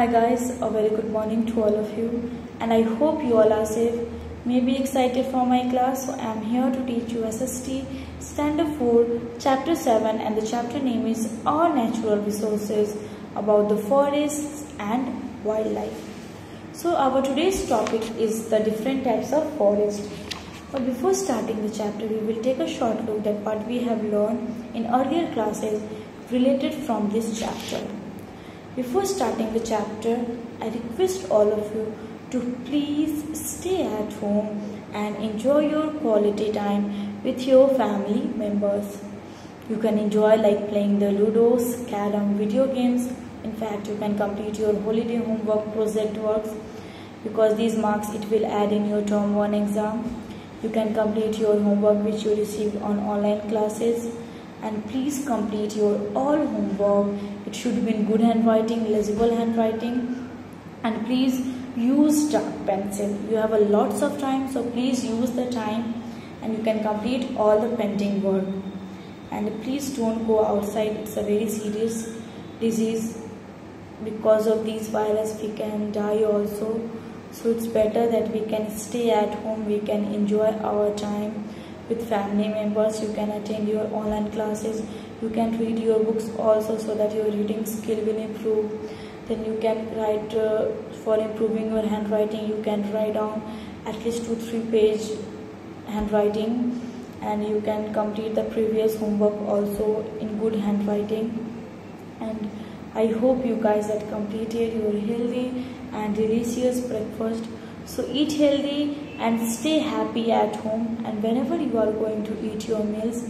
Hi guys, a very good morning to all of you and I hope you all are safe. Maybe excited for my class. So I am here to teach you SST Standard 4 Chapter 7 and the chapter name is Our Natural Resources about the forests and wildlife. So our today's topic is the different types of forest. But before starting the chapter, we will take a short look at what we have learned in earlier classes related from this chapter. Before starting the chapter, I request all of you to please stay at home and enjoy your quality time with your family members. You can enjoy like playing the Ludos, Carrom video games. In fact, you can complete your holiday homework project works because these marks it will add in your term 1 exam. You can complete your homework which you received on online classes and please complete your all homework. It should be in good handwriting legible handwriting. And please use dark pencil. You have a lots of time so please use the time and you can complete all the pending work. And please don't go outside. It's a very serious disease. Because of these virus we can die also. So it's better that we can stay at home. We can enjoy our time with family members. You can attend your online classes. You can read your books also so that your reading skill will improve. Then you can write uh, for improving your handwriting you can write down at least two three page handwriting. And you can complete the previous homework also in good handwriting. And I hope you guys had completed your healthy and delicious breakfast. So eat healthy and stay happy at home and whenever you are going to eat your meals,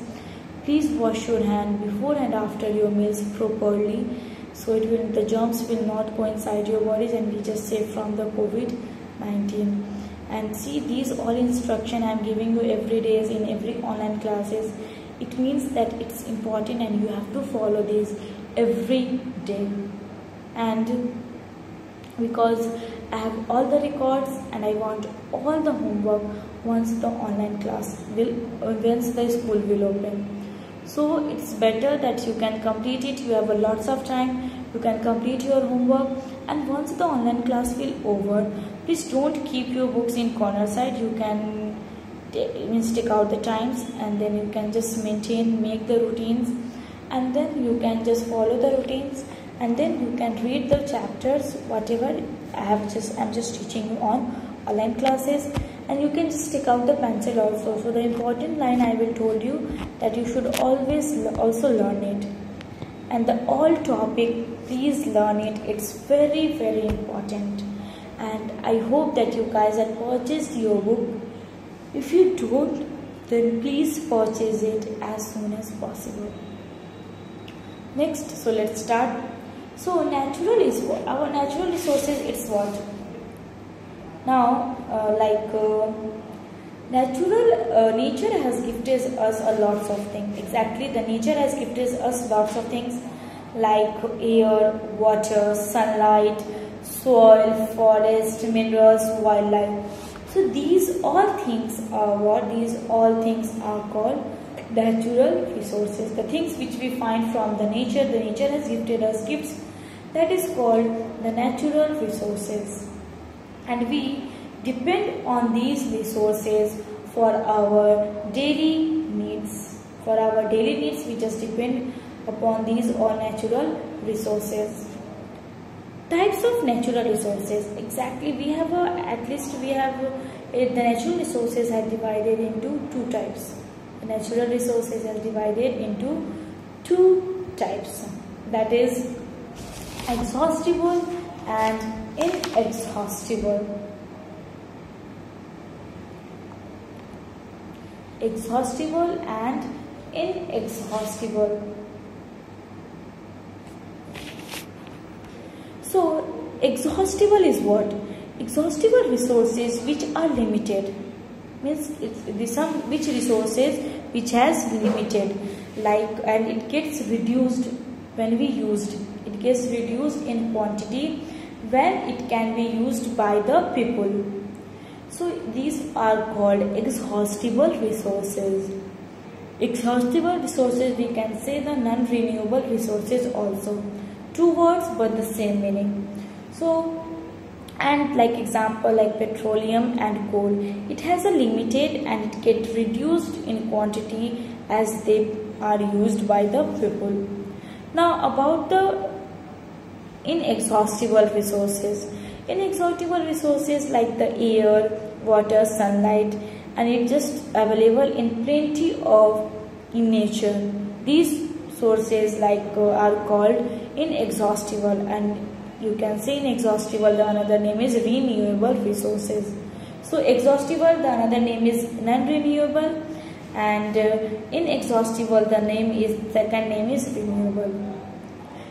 please wash your hand before and after your meals properly so it will the germs will not go inside your bodies and be just safe from the COVID-19. And see these all instruction I am giving you every day in every online classes. It means that it's important and you have to follow these every day. And because I have all the records and I want all the homework once the online class will uh, once the school will open. So it's better that you can complete it. You have lots of time. You can complete your homework. And once the online class will over please don't keep your books in corner side. You can stick out the times and then you can just maintain make the routines. And then you can just follow the routines. And then you can read the chapters whatever I have just I'm just teaching you on online classes. And you can just stick out the pencil also. So the important line I will told you that you should always also learn it. And the all topic please learn it. It's very very important. And I hope that you guys have purchased your book. If you don't then please purchase it as soon as possible. Next so let's start so natural is? Our natural resources it's what? Now uh, like uh, natural uh, nature has gifted us a lots of things. Exactly the nature has gifted us lots of things like air, water, sunlight, soil, forest, minerals, wildlife. So these all things are what? These all things are called natural resources. The things which we find from the nature, the nature has gifted us gifts that is called the natural resources. And we depend on these resources for our daily needs. For our daily needs we just depend upon these all natural resources. Types of natural resources. Exactly we have a, at least we have a, the natural resources are divided into two types. The natural resources are divided into two types. That is exhaustible and inexhaustible. Exhaustible and inexhaustible. So, exhaustible is what? Exhaustible resources which are limited means it's the some which resources which has limited like and it gets reduced when we used it gets reduced in quantity when it can be used by the people. So these are called exhaustible resources. Exhaustible resources we can say the non-renewable resources also. Two words but the same meaning. So and like example like petroleum and coal it has a limited and it get reduced in quantity as they are used by the people now about the inexhaustible resources. Inexhaustible resources like the air water sunlight and it just available in plenty of in nature. These sources like uh, are called inexhaustible and you can say inexhaustible the another name is renewable resources. So exhaustible the another name is non-renewable and uh, inexhaustible the name is second name is renewable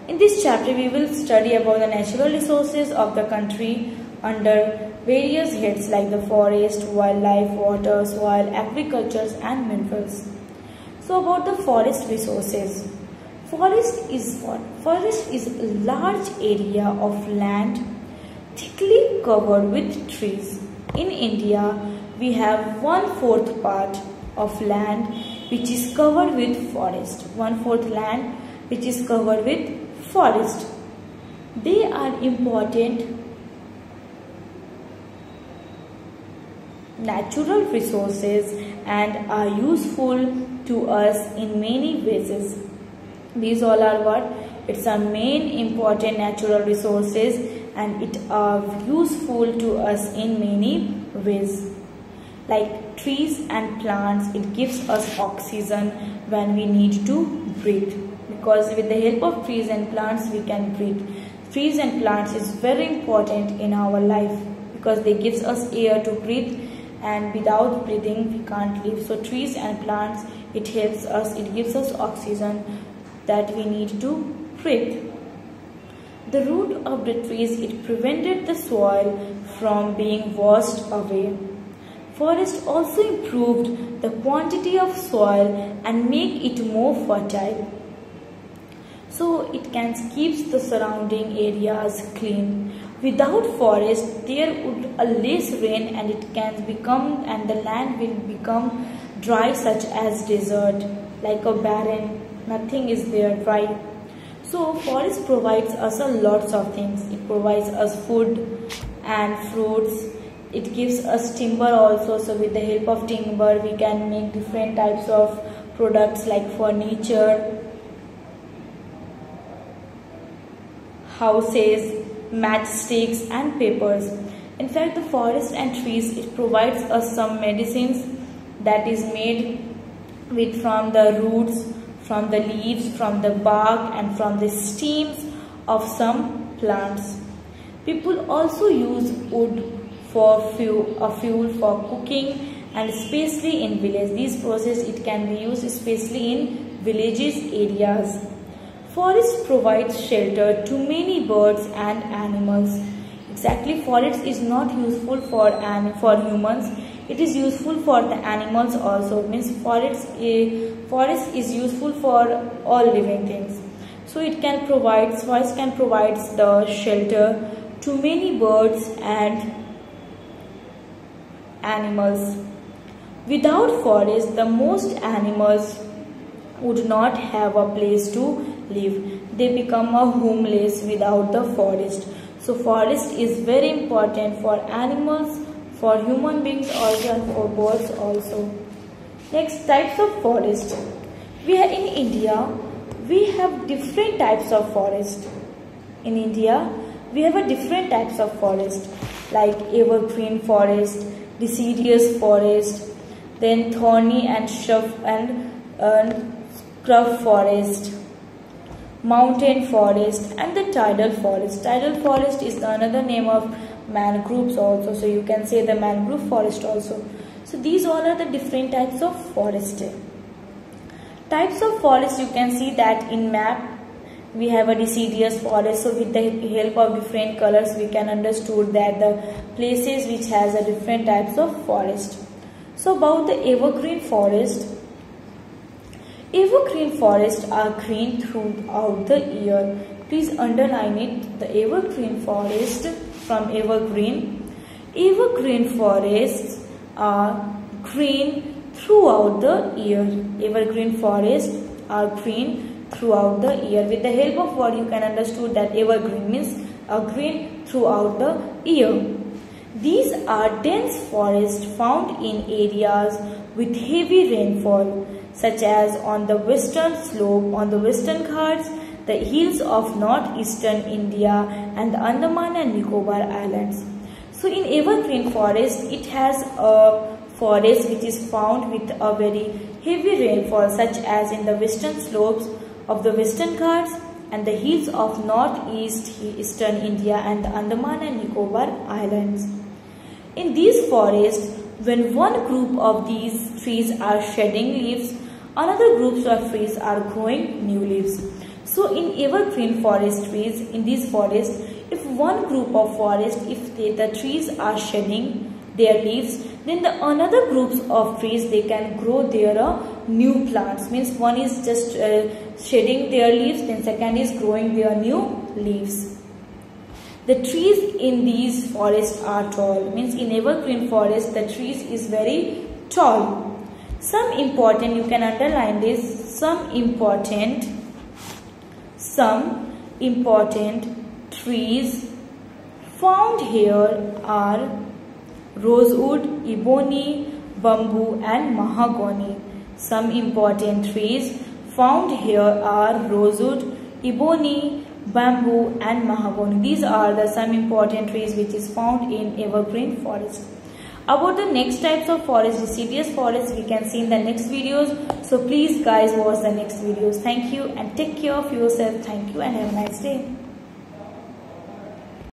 in this chapter we will study about the natural resources of the country under various heads like the forest wildlife water soil agriculture and minerals so about the forest resources Forest is what? Forest is a large area of land thickly covered with trees. In India, we have one-fourth part of land which is covered with forest. One-fourth land which is covered with forest. They are important natural resources and are useful to us in many ways these all are what it's a main important natural resources and it are useful to us in many ways like trees and plants it gives us oxygen when we need to breathe because with the help of trees and plants we can breathe trees and plants is very important in our life because they gives us air to breathe and without breathing we can't live so trees and plants it helps us it gives us oxygen that we need to breathe. The root of the trees it prevented the soil from being washed away. Forest also improved the quantity of soil and make it more fertile. So it can keep the surrounding areas clean. Without forest, there would a less rain and it can become and the land will become dry such as desert, like a barren nothing is there dry so forest provides us a lots of things it provides us food and fruits it gives us timber also so with the help of timber we can make different types of products like furniture houses matchsticks and papers in fact the forest and trees it provides us some medicines that is made with from the roots from the leaves, from the bark and from the stems of some plants. People also use wood for fuel, a fuel for cooking and especially in villages. This process it can be used especially in villages areas. Forest provides shelter to many birds and animals. Exactly, forest is not useful for for humans it is useful for the animals also means forest a forest is useful for all living things so it can provide forest can provide the shelter to many birds and animals without forest the most animals would not have a place to live they become a homeless without the forest so forest is very important for animals for human beings also and for birds also. Next types of forest. We are in India, we have different types of forest. In India, we have a different types of forest like evergreen forest, deciduous forest, then thorny and shrub and uh, scrub forest, mountain forest and the tidal forest. Tidal forest is another name of mangroves also so you can say the mangrove forest also so these all are the different types of forest types of forest you can see that in map we have a deciduous forest so with the help of different colors we can understood that the places which has a different types of forest so about the evergreen forest evergreen forests are green throughout the year please underline it the evergreen forest from evergreen. Evergreen forests are green throughout the year. Evergreen forests are green throughout the year. With the help of what you can understood that evergreen means a green throughout the year. These are dense forests found in areas with heavy rainfall such as on the western slope on the western Ghats, the hills of northeastern India and the Andaman and Nicobar Islands. So in evergreen forest, it has a forest which is found with a very heavy rainfall such as in the western slopes of the western Ghats and the hills of northeast eastern India and the Andaman and Nicobar Islands. In these forests, when one group of these trees are shedding leaves, another groups of trees are growing new leaves. So in evergreen forest trees, in these forests, if one group of forest, if they, the trees are shedding their leaves, then the another groups of trees, they can grow their uh, new plants. Means one is just uh, shedding their leaves, then second is growing their new leaves. The trees in these forests are tall. Means in evergreen forest, the trees is very tall. Some important, you can underline this, some important, some important trees found here are rosewood, ebony, bamboo and mahogany. Some important trees found here are rosewood, ebony, bamboo and mahogany. These are the some important trees which is found in evergreen forest. About the next types of forest, deciduous forest we can see in the next videos. So please guys watch the next videos. Thank you and take care of yourself. Thank you and have a nice day.